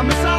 I'm a